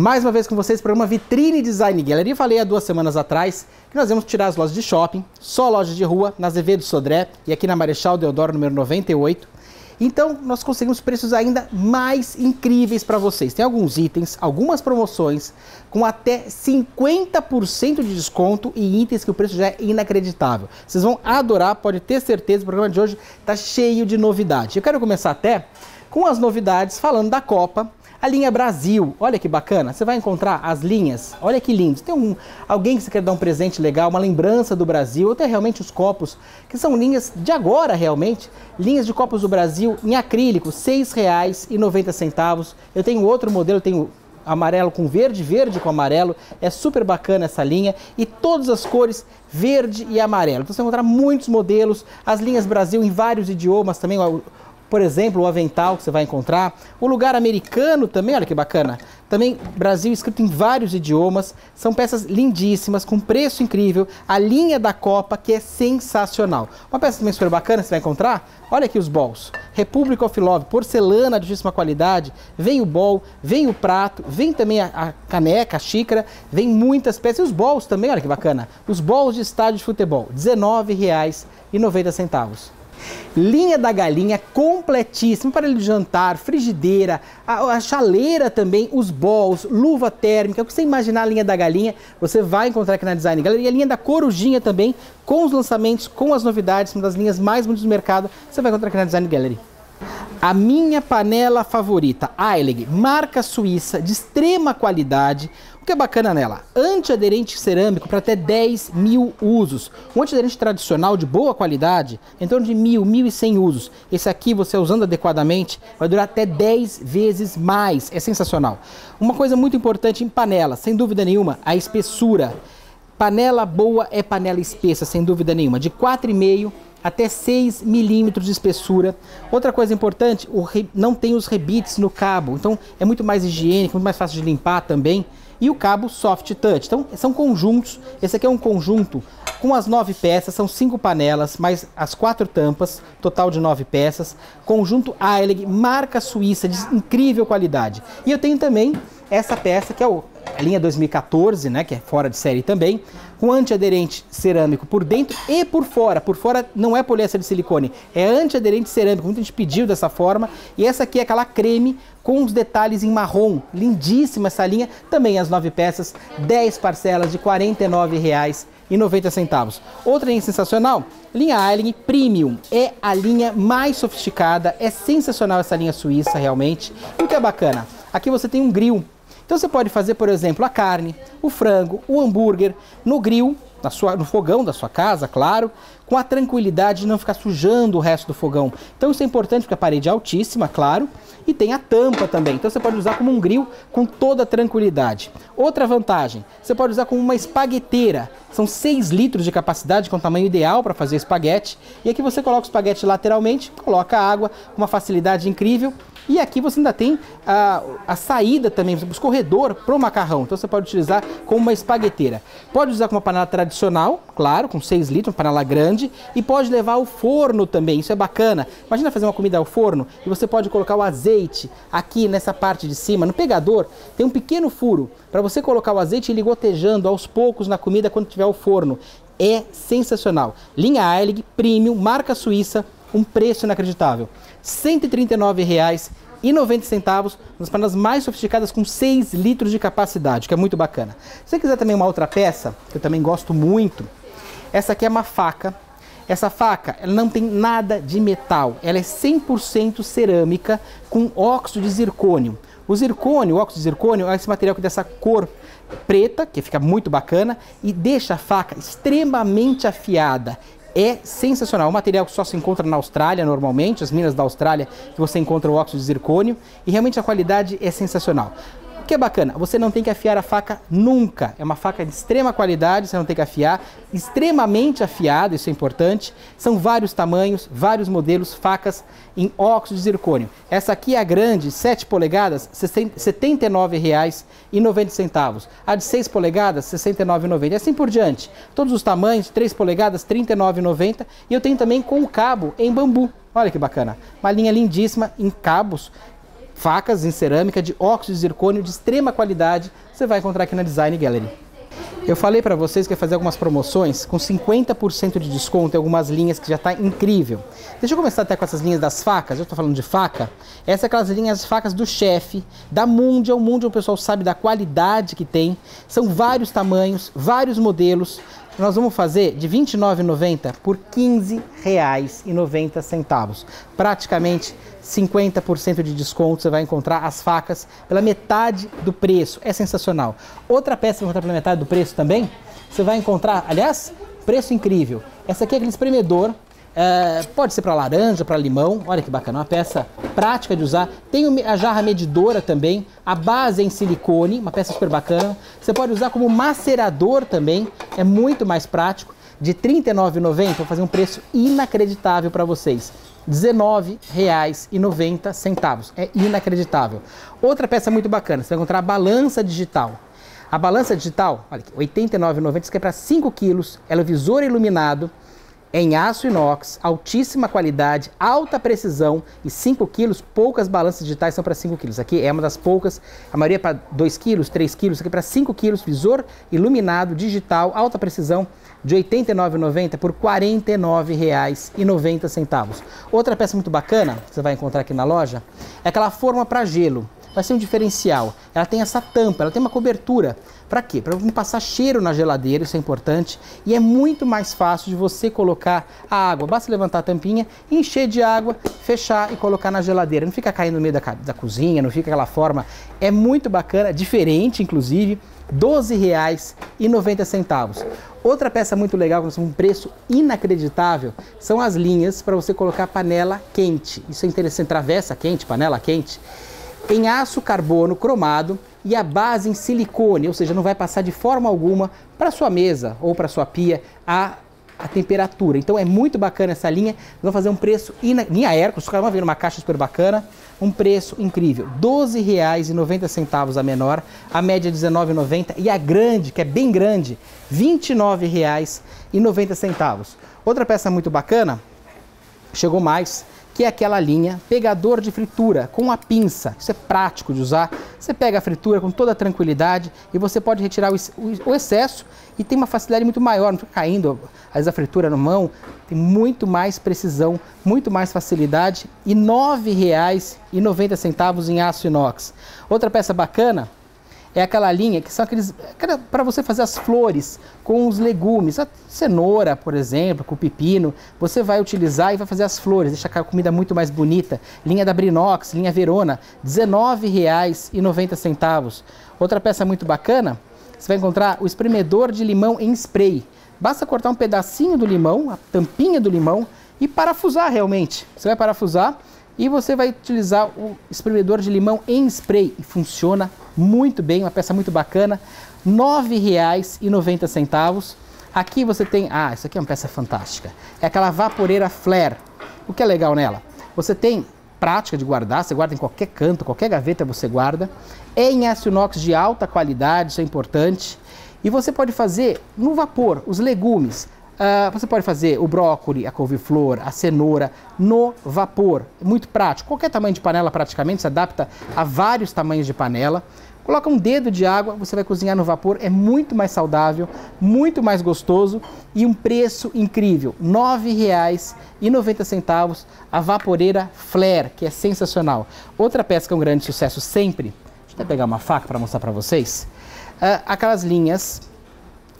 Mais uma vez com vocês, programa Vitrine Design Gallery. Falei há duas semanas atrás que nós vamos tirar as lojas de shopping, só lojas de rua, na Azevedo Sodré e aqui na Marechal Deodoro, número 98. Então, nós conseguimos preços ainda mais incríveis para vocês. Tem alguns itens, algumas promoções com até 50% de desconto e itens que o preço já é inacreditável. Vocês vão adorar, pode ter certeza, o programa de hoje está cheio de novidades. Eu quero começar até com as novidades falando da Copa a linha Brasil, olha que bacana, você vai encontrar as linhas, olha que lindo. Tem um, alguém que você quer dar um presente legal, uma lembrança do Brasil, ou até realmente os copos, que são linhas de agora realmente, linhas de copos do Brasil em acrílico, R$ 6,90. Eu tenho outro modelo, tenho amarelo com verde, verde com amarelo. É super bacana essa linha e todas as cores verde e amarelo. Então você vai encontrar muitos modelos, as linhas Brasil em vários idiomas também por exemplo, o avental que você vai encontrar. O lugar americano também, olha que bacana. Também Brasil escrito em vários idiomas. São peças lindíssimas, com preço incrível. A linha da Copa, que é sensacional. Uma peça também super bacana, você vai encontrar. Olha aqui os balls. Republic of Love, porcelana de altíssima qualidade. Vem o bol, vem o prato, vem também a, a caneca, a xícara. Vem muitas peças. E os balls também, olha que bacana. Os balls de estádio de futebol, R$19,90. Linha da galinha completíssima, para de jantar, frigideira, a, a, chaleira também, os bols, luva térmica, o que você imaginar a linha da galinha, você vai encontrar aqui na Design Gallery. A linha da corujinha também, com os lançamentos, com as novidades, uma das linhas mais bonitas do mercado, você vai encontrar aqui na Design Gallery. A minha panela favorita, Eilig, marca suíça de extrema qualidade. O que é bacana nela? Antiaderente cerâmico para até 10 mil usos. Um antiaderente tradicional de boa qualidade, em torno de mil, mil e cem usos. Esse aqui, você usando adequadamente, vai durar até 10 vezes mais. É sensacional. Uma coisa muito importante em panela, sem dúvida nenhuma, a espessura. Panela boa é panela espessa, sem dúvida nenhuma. De 4,5 até 6 milímetros de espessura. Outra coisa importante, re... não tem os rebites no cabo, então é muito mais higiênico, muito mais fácil de limpar também. E o cabo Soft Touch. Então são conjuntos. Esse aqui é um conjunto com as nove peças, são cinco panelas, mais as quatro tampas, total de nove peças. Conjunto Eilig, marca suíça de incrível qualidade. E eu tenho também essa peça que é o a linha 2014, né, que é fora de série também, com antiaderente cerâmico por dentro e por fora. Por fora não é poliéster de silicone, é antiaderente cerâmico. Muita gente pediu dessa forma. E essa aqui é aquela creme com os detalhes em marrom. Lindíssima essa linha. Também as nove peças, 10 parcelas de R$ 49,90. Outra linha sensacional, linha Eiling Premium. É a linha mais sofisticada, é sensacional essa linha suíça realmente. E o que é bacana? Aqui você tem um grill então você pode fazer, por exemplo, a carne, o frango, o hambúrguer no grill, na sua, no fogão da sua casa, claro, com a tranquilidade de não ficar sujando o resto do fogão. Então isso é importante porque a parede é altíssima, claro, e tem a tampa também. Então você pode usar como um grill com toda tranquilidade. Outra vantagem, você pode usar como uma espagueteira. São 6 litros de capacidade, com o tamanho ideal para fazer espaguete. E aqui você coloca o espaguete lateralmente, coloca água, com uma facilidade incrível e aqui você ainda tem a, a saída também, o escorredor para o macarrão. Então você pode utilizar como uma espagueteira. Pode usar com uma panela tradicional, claro, com 6 litros, uma panela grande. E pode levar ao forno também, isso é bacana. Imagina fazer uma comida ao forno e você pode colocar o azeite aqui nessa parte de cima, no pegador, tem um pequeno furo para você colocar o azeite e ele gotejando aos poucos na comida quando tiver o forno. É sensacional. Linha Eilig, Premium, marca suíça, um preço inacreditável. R$ 139,90 nas panelas mais sofisticadas com 6 litros de capacidade, que é muito bacana. Se você quiser também uma outra peça, que eu também gosto muito, essa aqui é uma faca. Essa faca ela não tem nada de metal, ela é 100% cerâmica com óxido de zircônio. O zircônio, o óxido de zircônio, é esse material que dessa cor preta, que fica muito bacana, e deixa a faca extremamente afiada é sensacional. Um material que só se encontra na Austrália normalmente, as minas da Austrália que você encontra o óxido de zircônio e realmente a qualidade é sensacional que é bacana? Você não tem que afiar a faca nunca. É uma faca de extrema qualidade, você não tem que afiar. Extremamente afiada, isso é importante. São vários tamanhos, vários modelos, facas em óxido de zircônio. Essa aqui é a grande, 7 polegadas, R$ 79,90. A de 6 polegadas, R$ 69,90. E assim por diante. Todos os tamanhos, 3 polegadas, R$ 39,90. E eu tenho também com o cabo em bambu. Olha que bacana. Uma linha lindíssima em cabos facas em cerâmica de óxido de zircônio de extrema qualidade, você vai encontrar aqui na Design Gallery. Eu falei para vocês que ia fazer algumas promoções com 50% de desconto em algumas linhas que já está incrível. Deixa eu começar até com essas linhas das facas, já estou falando de faca. Essas são aquelas linhas facas do chefe, da Mundial. Mundial o pessoal sabe da qualidade que tem. São vários tamanhos, vários modelos nós vamos fazer de R$ 29,90 por R$ 15,90. Praticamente 50% de desconto. Você vai encontrar as facas pela metade do preço. É sensacional. Outra peça que vai encontrar pela metade do preço também, você vai encontrar, aliás, preço incrível. Essa aqui é aquele espremedor é, pode ser para laranja, para limão. Olha que bacana, uma peça prática de usar. Tem a jarra medidora também. A base é em silicone, uma peça super bacana. Você pode usar como macerador também, é muito mais prático. De R$ 39,90, vou fazer um preço inacreditável para vocês. R$ 19,90. É inacreditável. Outra peça muito bacana, você vai encontrar a balança digital. A balança digital, olha aqui, R$ 89,90, isso aqui é para 5 quilos, ela é visor iluminado, em aço inox, altíssima qualidade, alta precisão e 5 quilos, poucas balanças digitais são para 5 quilos. Aqui é uma das poucas, a maioria é para 2 quilos, 3 quilos, aqui é para 5 quilos, visor iluminado, digital, alta precisão, de R$ 89,90 por R$ 49,90. Outra peça muito bacana, que você vai encontrar aqui na loja, é aquela forma para gelo vai ser um diferencial. Ela tem essa tampa, ela tem uma cobertura. Para quê? Para não passar cheiro na geladeira, isso é importante. E é muito mais fácil de você colocar a água. Basta levantar a tampinha, encher de água, fechar e colocar na geladeira. Não fica caindo no meio da, da cozinha, não fica aquela forma. É muito bacana, diferente inclusive. R$ 12,90. Outra peça muito legal, com um preço inacreditável, são as linhas para você colocar panela quente. Isso é interessante, travessa quente, panela quente em aço carbono cromado e a base em silicone, ou seja, não vai passar de forma alguma para sua mesa ou para sua pia a, a temperatura. Então é muito bacana essa linha. Vamos fazer um preço ina... linha Hercules, os caras vão ver uma caixa super bacana, um preço incrível, R$ 12,90 a menor, a média R$ 19,90 e a grande, que é bem grande, R$ 29,90. Outra peça muito bacana, chegou mais, que é aquela linha pegador de fritura com a pinça. Isso é prático de usar. Você pega a fritura com toda tranquilidade e você pode retirar o excesso e tem uma facilidade muito maior, não fica caindo às a fritura na mão, tem muito mais precisão, muito mais facilidade e R$ 9,90 em aço inox. Outra peça bacana é aquela linha que são aqueles para você fazer as flores com os legumes, a cenoura, por exemplo, com o pepino, você vai utilizar e vai fazer as flores, deixa a comida muito mais bonita. Linha da Brinox, linha Verona, R$19,90. Outra peça muito bacana, você vai encontrar o espremedor de limão em spray. Basta cortar um pedacinho do limão, a tampinha do limão e parafusar realmente. Você vai parafusar e você vai utilizar o espremedor de limão em spray e funciona muito bem, uma peça muito bacana, R$ 9,90. Aqui você tem, ah, isso aqui é uma peça fantástica. É aquela vaporeira flare. O que é legal nela? Você tem prática de guardar, você guarda em qualquer canto, qualquer gaveta você guarda. É em aço inox de alta qualidade, isso é importante. E você pode fazer no vapor os legumes, Uh, você pode fazer o brócolis, a couve-flor, a cenoura no vapor. Muito prático. Qualquer tamanho de panela praticamente se adapta a vários tamanhos de panela. Coloca um dedo de água, você vai cozinhar no vapor, é muito mais saudável, muito mais gostoso e um preço incrível, R$ 9,90 a vaporeira Flare, que é sensacional. Outra peça que é um grande sucesso sempre, deixa eu até pegar uma faca para mostrar para vocês, uh, aquelas linhas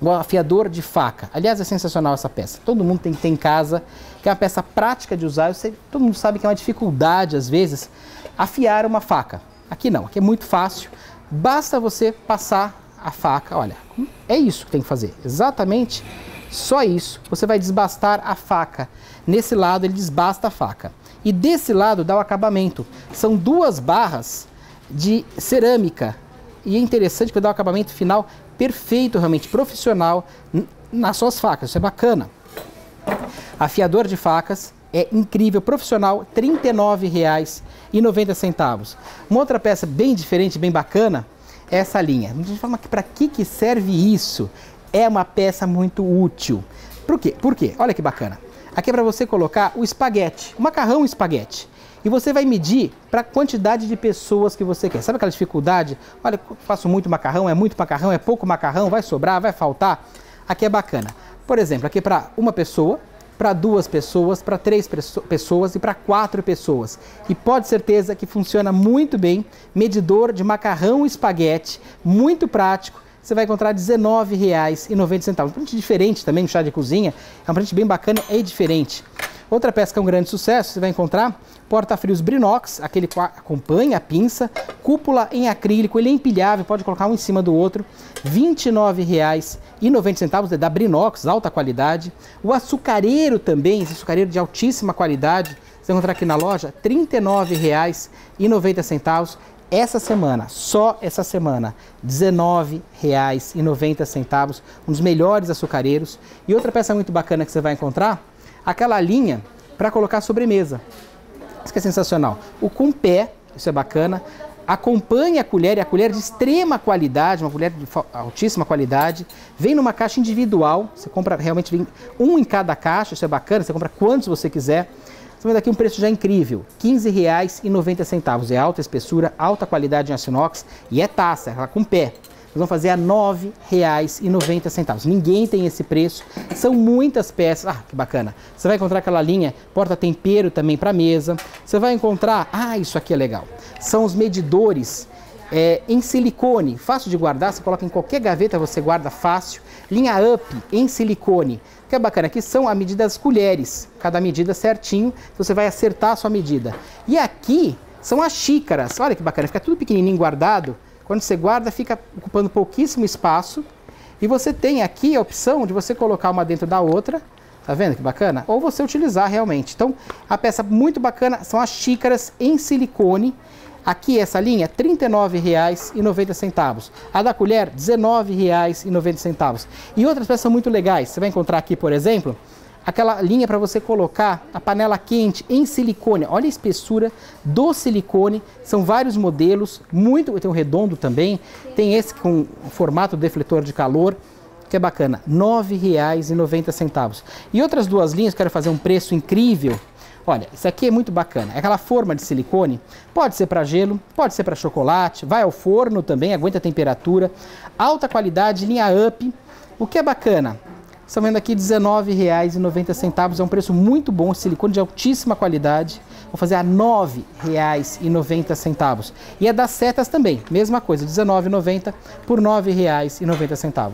o afiador de faca. Aliás, é sensacional essa peça. Todo mundo tem que ter em casa, que é uma peça prática de usar. Sei, todo mundo sabe que é uma dificuldade, às vezes, afiar uma faca. Aqui não, aqui é muito fácil. Basta você passar a faca. Olha, é isso que tem que fazer. Exatamente só isso. Você vai desbastar a faca. Nesse lado, ele desbasta a faca. E desse lado dá o acabamento. São duas barras de cerâmica. E é interessante que dá o acabamento final perfeito, realmente profissional nas suas facas. Isso é bacana. Afiador de facas é incrível, profissional, R$ 39,90. Uma outra peça bem diferente, bem bacana, é essa linha. A gente fala para que, que serve isso? É uma peça muito útil. Por quê? Por quê? Olha que bacana. Aqui é para você colocar o espaguete, o macarrão espaguete. E você vai medir para a quantidade de pessoas que você quer. Sabe aquela dificuldade? Olha, faço muito macarrão, é muito macarrão, é pouco macarrão, vai sobrar, vai faltar? Aqui é bacana. Por exemplo, aqui é para uma pessoa, para duas pessoas, para três pessoas e para quatro pessoas. E pode certeza que funciona muito bem. Medidor de macarrão espaguete, muito prático. Você vai encontrar R$19,90. Um print diferente também no chá de cozinha. É um print bem bacana e diferente. Outra peça que é um grande sucesso, você vai encontrar porta-frios Brinox, aquele que acompanha a pinça, cúpula em acrílico, ele é empilhável, pode colocar um em cima do outro, R$ 29,90 é da Brinox, alta qualidade. O açucareiro também, esse açucareiro de altíssima qualidade, você vai encontrar aqui na loja, R$ 39,90. Essa semana, só essa semana, R$ 19,90, um dos melhores açucareiros. E outra peça muito bacana que você vai encontrar, aquela linha para colocar sobremesa. Isso que é sensacional. O com pé, isso é bacana. Acompanhe a colher, e a colher de extrema qualidade, uma colher de altíssima qualidade. Vem numa caixa individual, você compra realmente um em cada caixa, isso é bacana, você compra quantos você quiser. Vendo aqui um preço já incrível, R$ 15,90. É alta espessura, alta qualidade em aço inox e é taça, ela com pé vão fazer a R$ 9,90. Ninguém tem esse preço. São muitas peças. Ah, que bacana. Você vai encontrar aquela linha porta-tempero também para mesa. Você vai encontrar... Ah, isso aqui é legal. São os medidores é, em silicone, fácil de guardar, você coloca em qualquer gaveta, você guarda fácil. Linha Up em silicone, que é bacana, aqui são a medida das colheres, cada medida certinho, você vai acertar a sua medida. E aqui são as xícaras, olha que bacana, fica tudo pequenininho guardado, quando você guarda, fica ocupando pouquíssimo espaço. E você tem aqui a opção de você colocar uma dentro da outra. Tá vendo que bacana? Ou você utilizar realmente. Então, a peça muito bacana são as xícaras em silicone. Aqui essa linha, R$ 39,90. A da colher, R$ 19,90. E outras peças muito legais. Você vai encontrar aqui, por exemplo, aquela linha para você colocar a panela quente em silicone. Olha a espessura do silicone, são vários modelos, muito, tem um redondo também, tem esse com formato defletor de calor, que é bacana, R$ 9,90. E outras duas linhas, quero fazer um preço incrível. Olha, isso aqui é muito bacana. É aquela forma de silicone, pode ser para gelo, pode ser para chocolate, vai ao forno também, aguenta a temperatura. Alta qualidade, linha up. O que é bacana? Estão vendo aqui R$19,90, é um preço muito bom, silicone de altíssima qualidade. Vou fazer a R$ 9,90. E é das setas também, mesma coisa, R$19,90 por R$ 9,90.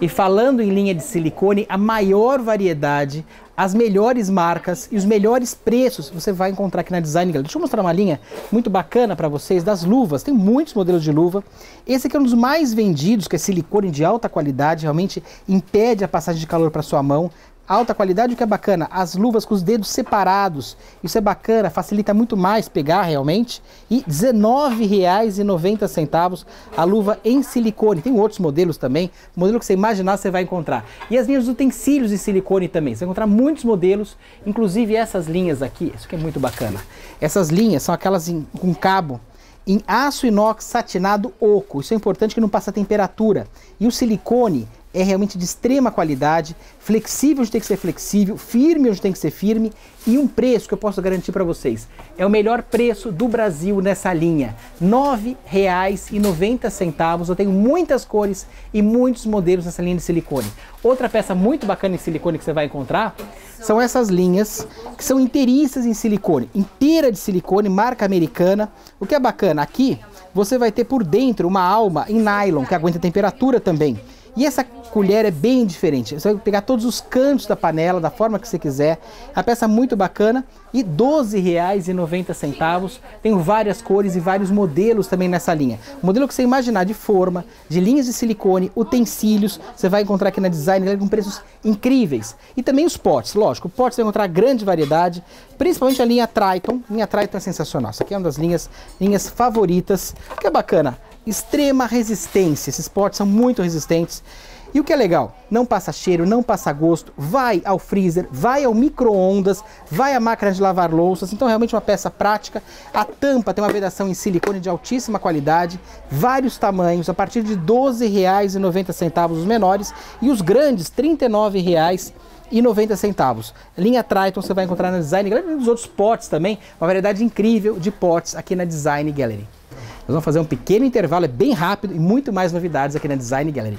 E falando em linha de silicone, a maior variedade, as melhores marcas e os melhores preços você vai encontrar aqui na Design Gallery. Deixa eu mostrar uma linha muito bacana para vocês das luvas. Tem muitos modelos de luva. Esse aqui é um dos mais vendidos, que é silicone de alta qualidade, realmente impede a passagem de calor para sua mão alta qualidade, o que é bacana, as luvas com os dedos separados, isso é bacana, facilita muito mais pegar realmente, e R$19,90 a luva em silicone, tem outros modelos também, modelo que você imaginar você vai encontrar, e as linhas de utensílios em silicone também, você vai encontrar muitos modelos, inclusive essas linhas aqui, isso que é muito bacana, essas linhas são aquelas em, com cabo, em aço inox satinado oco, isso é importante que não passa temperatura, e o silicone é realmente de extrema qualidade, flexível onde tem que ser flexível, firme onde tem que ser firme e um preço que eu posso garantir para vocês. É o melhor preço do Brasil nessa linha, R$ 9,90. Eu tenho muitas cores e muitos modelos nessa linha de silicone. Outra peça muito bacana em silicone que você vai encontrar são essas linhas que são inteiriças em silicone, inteira de silicone, marca americana. O que é bacana aqui, você vai ter por dentro uma alma em nylon que aguenta temperatura também. E essa colher é bem diferente. Você vai pegar todos os cantos da panela, da forma que você quiser. A peça é muito bacana e R$ 12,90. Tenho várias cores e vários modelos também nessa linha. O modelo que você imaginar de forma, de linhas de silicone, utensílios, você vai encontrar aqui na Design com preços incríveis. E também os potes, lógico, potes você vai encontrar grande variedade, principalmente a linha Triton. Linha Triton é sensacional. Essa aqui é uma das linhas, linhas favoritas, que é bacana extrema resistência. Esses potes são muito resistentes. E o que é legal? Não passa cheiro, não passa gosto, vai ao freezer, vai ao micro-ondas, vai à máquina de lavar louças. Então, realmente uma peça prática. A tampa tem uma vedação em silicone de altíssima qualidade, vários tamanhos, a partir de R$ 12,90 os menores e os grandes R$ 39,90 R$ Linha Triton você vai encontrar na Design Gallery e nos outros potes também, uma variedade incrível de potes aqui na Design Gallery. Nós vamos fazer um pequeno intervalo, é bem rápido e muito mais novidades aqui na Design Gallery.